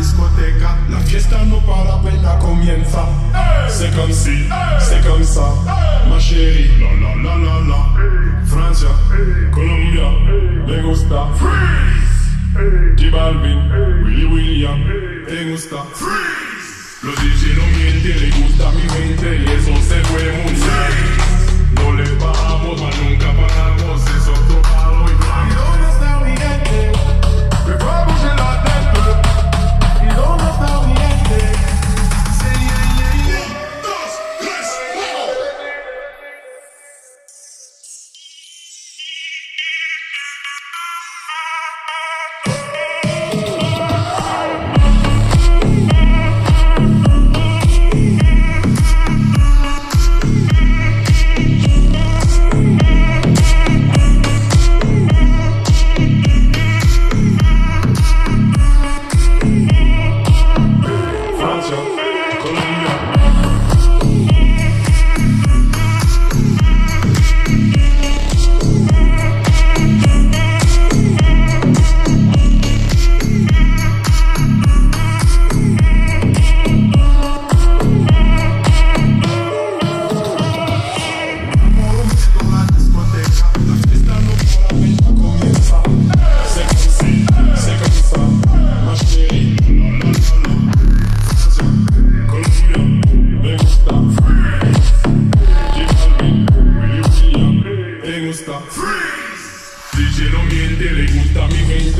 discoteca. La fiesta no para, apenas comienza. C'est comme si, c'est comme ça, ma chérie. La la la la la. Francia, Colombia, me gusta. Freeze. J Balvin, Willy William, te gusta. Freeze. Los DJ no mienten, le gusta mi mente y eso se fue muy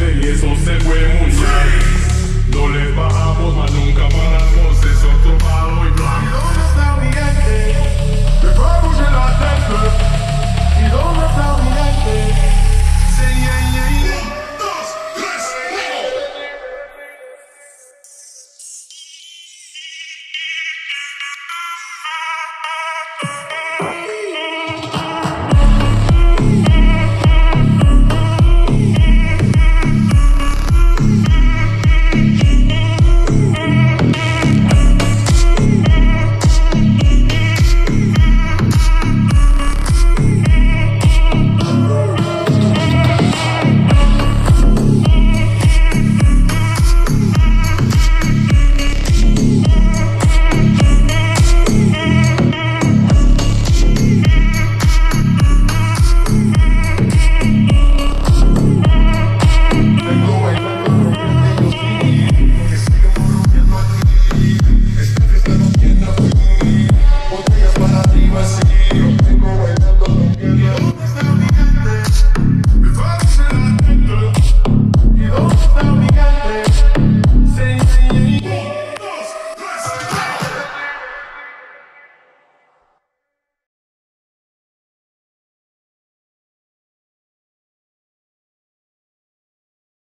y eso se fue muy